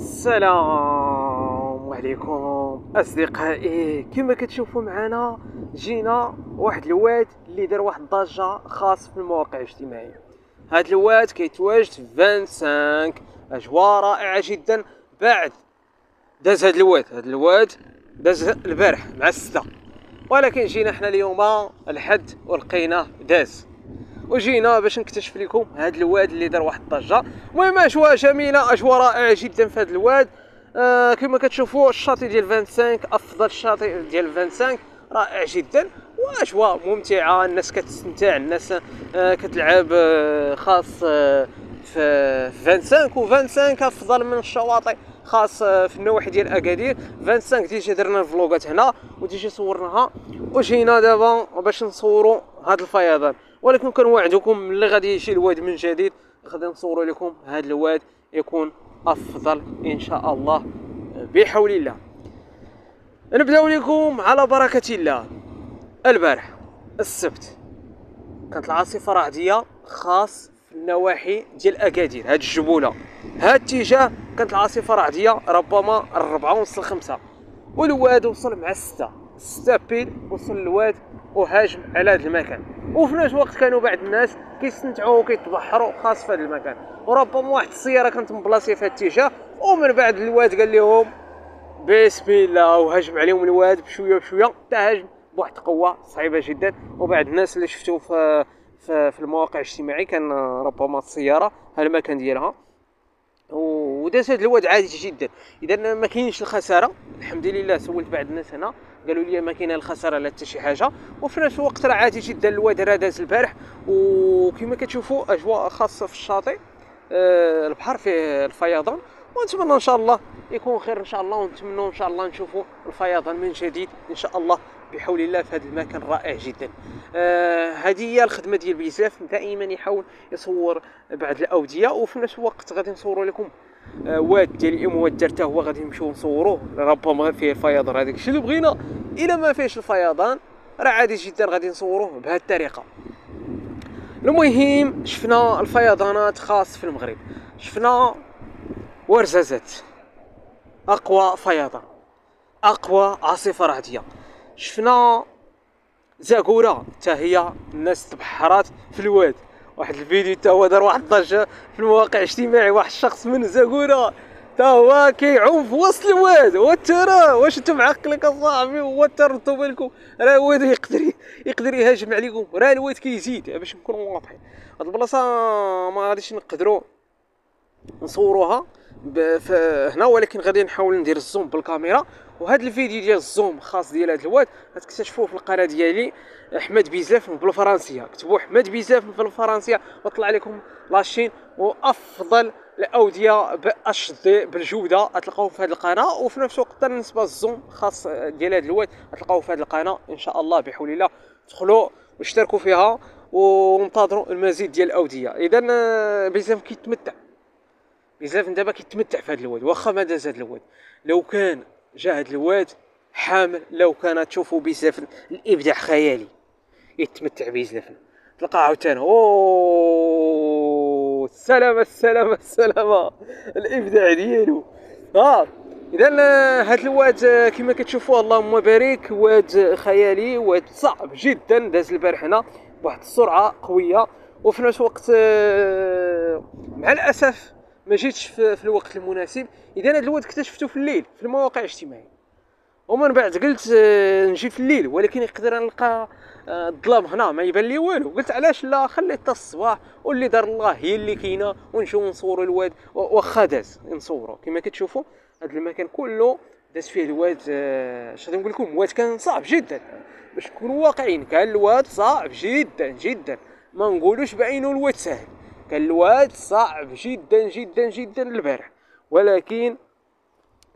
السلام عليكم. أصدقائي كما كتشوفوا معنا جينا واحد الواد اللي دار واحد الضجة خاص في المواقع الاجتماعية. هاد الواد كيتواجد في 25 أجواء رائعة جدا. بعد داز هاد الواد هاد الواد داز البارح مع الستة ولكن جينا حنا اليوم الحد ولقيناه داز. وجينا باش نكتشف لكم هاد الواد اللي دار واحد الضجه المهم اجواء جميلة اجواء رائعة جدا في هاد الواد. آه كما كتشوفوا الشاطئ ديال 25 أفضل شاطئ ديال 25 رائع جدا واجواء ممتعة. الناس كتستمتع الناس آه كتلعب آه خاص آه في 25 و 25 أفضل من الشواطئ خاص آه، في النواحي ديال أكادير. 25 déjà درنا الـ vlogs هنا و déjà صورناها. وجينا دابا باش نصوروا هذا الفيضان. ولكن كنوعدكم ملي غادي يجي الواد من جديد. غادي نصوروا لكم هذا الواد يكون أفضل إن شاء الله بحول الله. نبدأو لكم على بركة الله. البارح السبت كانت العاصفة رعدية خاص في النواحي ديال أكادير هاد الجبولة. هاد الاتجاه كانت العاصفة رعدية ربما الربعة ونص الخمسة والواد وصل مع الستة ستة بيل وصل الواد وهاجم على هذا المكان. وفي نفس الوقت كانوا بعض الناس كيستمتعوا وكيتبحروا خاص في هذا المكان. وربما واحد السيارة كانت مبلاصية في هذا ومن بعد الواد قال لهم بسم الله. وهجم عليهم الواد بشوية بشوية حتى هاجم بواحد القوة صعيبة جدا. وبعض الناس اللي شفتوا في في, في المواقع الاجتماعية كان ربما السيارة المكان ديالها. وداز هذا الواد عادي جدا. إذا ما كاينش الخسارة الحمد لله سولت بعض الناس هنا. قالوا لي ما كاينة الخسارة لا حتى شي حاجة. وفي نفس الوقت راه عادي جدا الواد راه داز البارح. وكما كتشوفوا أجواء خاصة في الشاطئ. آه البحر فيه الفيضان. ونتمنى إن شاء الله يكون خير إن شاء الله. ونتمنى إن شاء الله نشوفوا الفيضان من جديد إن شاء الله. بحول الله في هذا المكان رائع جدا. آه هذه هي الخدمة ديال بزاف. دائما يحاول يصور بعض الأودية. وفي نفس الوقت غادي نصوروا لكم آه واد ديال الاموات درته هو غادي نمشيو نصوروه. ربما فيه الفيضان هذاك الشيء اللي بغينا؟ إلا ما فيهش الفيضان راه عادي جدا غادي نصوروه بهذه الطريقة. المهم شفنا الفيضانات خاص في المغرب. شفنا ورزازات. أقوى فيضان. أقوى عاصفة رعديه شفنا زاكورة. حتى هي الناس تبحرات في الواد. واحد الفيديو حتى هو دار واحد الضجه في المواقع الاجتماعي واحد الشخص من زاكورة. حتى هو كيعوم في وسط الواد. وترى واش أنتم عقلك أصاحبي؟ ردوا بالكم راه الواد يقدر يقدر يهاجم عليكم. راه الواد كيزيد. باش نكونوا واضحين. هاد البلاصة ما غاديش نقدروا نصوروها هنا ولكن غادي نحاول ندير الزوم بالكاميرا. وهذا الفيديو ديال الزوم خاص ديال هذا الواد غتكتشفوه في القناة ديالي أحمد بيزاف بالفرنسيه كتبوا أحمد بيزاف بالفرنسيه وطلع لكم لاشين وأفضل الأودية باش دي بالجودة غتلقاوه في هذه القناة. وفي نفس الوقت بالنسبة للزوم خاص ديال هذا الواد غتلقاوه في هذه القناة. إن شاء الله بحول الله دخلوا واشتركوا فيها وانتظروا المزيد ديال الأودية. اذا بزاف كيتمتع. بزاف دابا كيتمتع في هذا الواد. واخا ما داز هذا الواد. لو كان جا هاد الواد حامل لو كان تشوفوا بزاف الإبداع خيالي. يتمتع بزاف تلقى عاوتاني أوه السلامة السلامة السلامة. الإبداع ديالو. آه اذا هاد الواد كما كتشوفوا اللهم بارك. واد خيالي واد صعب جدا داز البارح هنا بواحد السرعة قوية. وفي نفس الوقت آه، مع الأسف ما جيتش في, الوقت المناسب. إذا هذا الواد اكتشفته في الليل في المواقع الاجتماعية. ومن بعد قلت آه، نجي في الليل ولكن نقدر نلقى آه، الظلام هنا ما يبان لي والو. قلت علاش لا خلي حتى الصباح واللي دار الله هي اللي كاينة ونمشيو نصوروا الواد. واخا داز نصوروا كما كتشوفوا هذا المكان كله داز فيه الواد آه، اش غادي نقول لكم؟ الواد كان صعب جدا. باش نكونوا واقعيين كان الواد صعب جدا جدا. ما نقولوش بعينه الواد سهل كان الواد صعب جدا جدا جدا البارح. ولكن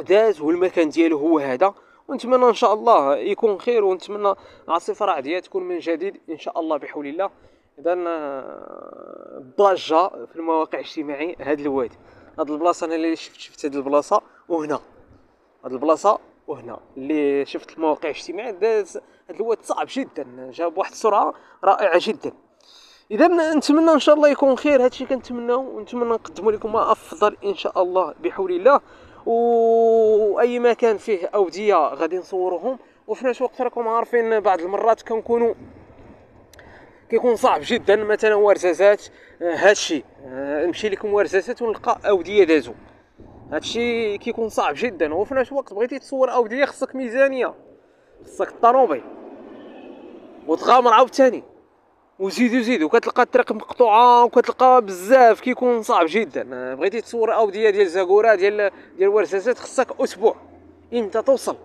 داز والمكان ديالو هو هذا. ونتمنى إن شاء الله يكون خير ونتمنى عاصفه رعديه تكون من جديد إن شاء الله بحول الله. اذا الضجه في المواقع الاجتماعية هذا الوادي هاد البلاصة أنا اللي شفت شفت هاد البلاصة وهنا. هاد البلاصة وهنا. اللي شفت المواقع الاجتماعية داز هاد الواد صعب جدا جاب واحد السرعة رائعة جدا. إذا نتمنى إن شاء الله يكون خير. هادشي كنتمناو ونتمنى نقدموا لكم ما أفضل إن شاء الله بحول الله. وأي مكان فيه أودية غادي نصوروهم. وفي نفس الوقت راكم عارفين بعض المرات كنكونوا كيكون صعب جدا. مثلا ورزازات. آه، هادشي آه، نمشي لكم ورزازات ونلقى أودية دازو. هادشي كيكون صعب جدا. وفي نفس الوقت بغيتي تصور أودية خصك ميزانية خصك الطوموبيل وتغامر عاوتاني. وزيد وزيد وكتلقى الطريق مقطوعة وكتلقى بزاف كيكون صعب جدا. بغيتي تصور اوديه ديال زاكورا ديال ديال ورزازات خصك أسبوع إمتى توصل.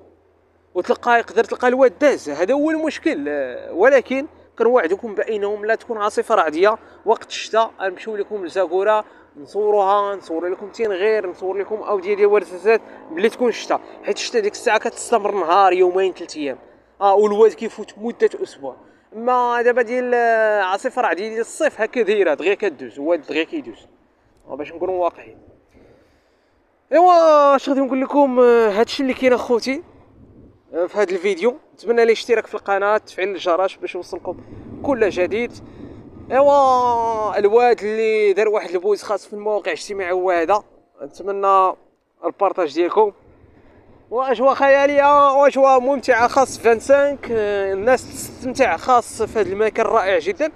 وتلقى يقدر تلقى الواد داز. هذا هو المشكل. ولكن كنوعدكم بأنهم لا تكون عاصفة رعدية. وقت الشتاء نمشيو لكم لزاكورا نصوروها نصور لكم غير نصور لكم اوديه ديال ورزازات بلي تكون الشتاء حيت الشتاء ديك الساعة كتستمر نهار يومين ثلاث أيام. آه والواد كيفوت مدة أسبوع. ما دابا ديال عاصفه رعديه ديال الصيف هكا دايره دغيا كدوز واد دغيا كيدوز. باش نكونوا واقعيين. إيوا اش غادي نقول لكم هادشي اللي كاين اخوتي في هذا الفيديو. نتمنى الاشتراك في القناة تفعيل الجرس باش يوصلكم كل جديد. إيوا الواد اللي دار واحد الـ buzz خاص في المواقع الاجتماعيه هو هذا. نتمنى الـ partage ديالكم. واجواء خيالية واجواء ممتعة خاص 25 الناس تستمتع خاص في هذا المكان رائع جدا.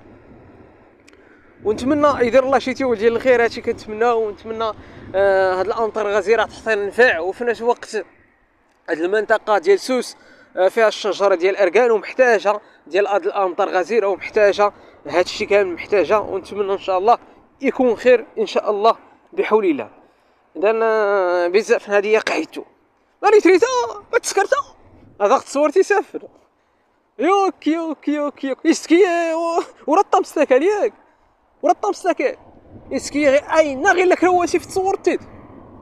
ونتمنى يدير الله شي تأويل ديال الخير هادشي كنتمناه ونتمنى آه هاد الامطار الغزيره تحصل النفع وفي نفس الوقت هاد المنطقة ديال سوس آه فيها الشجرة ديال الاركان ومحتاجة ديال هاد الامطار غزيرة ومحتاجة. هادشي كامل محتاجة ونتمنى إن شاء الله يكون خير إن شاء الله بحول الله. اذا آه، بزاف هذه قعيتو راني تريتا ما تسكرتا هذا تصورتي سافر. يوك يوك يوك يوك. يسكي ورطم السكن ياك ورطم السكن يسكي غير أين غير لك رواسي في تصورتي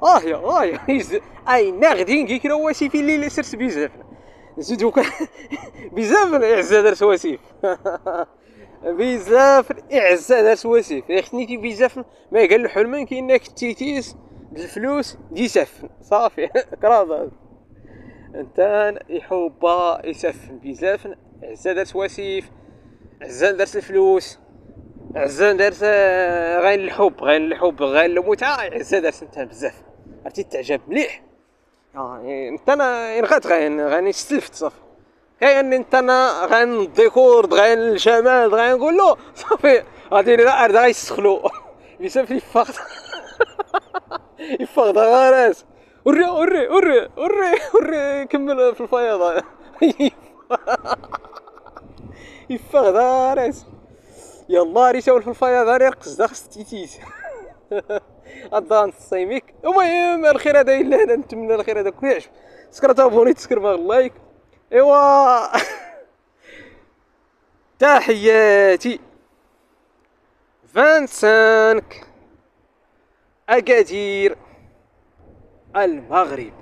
آه يا آه يا. أين غدين كيك رواسي في الليل سرت بزاف. زيدو بزاف اعزا دارت واسيف بزاف اعزا دارت واسيف خنيتي بزاف ما قال الحلمان كاين التيتيس الفلوس دي سفن صافي. كرازة انت يحب يسفن بزاف. عزا دارت واسيف عزا دارت الفلوس. عزا دارت غير الحب. غير الحب. غير المتعة. عزا دارت انت بزاف. عرفتي تعجب مليح. آه انت أنا غات غين غاني استلفت صافي. كاين انت أنا غان الديكور غان الجمال نقول له صافي. غادي لا غادي يسخلو. بزاف يفاق يفاق غراس وري وري وري وري وري كمل في الفياض يفاق غراس يلا ريت في الفياض يرقص داخل تيتيس الضان الصيميك المهم الخير هذا إلا أنا نتمنى الخير هذا كل يعجب سكر تابوني تسكر ما لايك. إيوا. تحياتي. 25 أكادير المغرب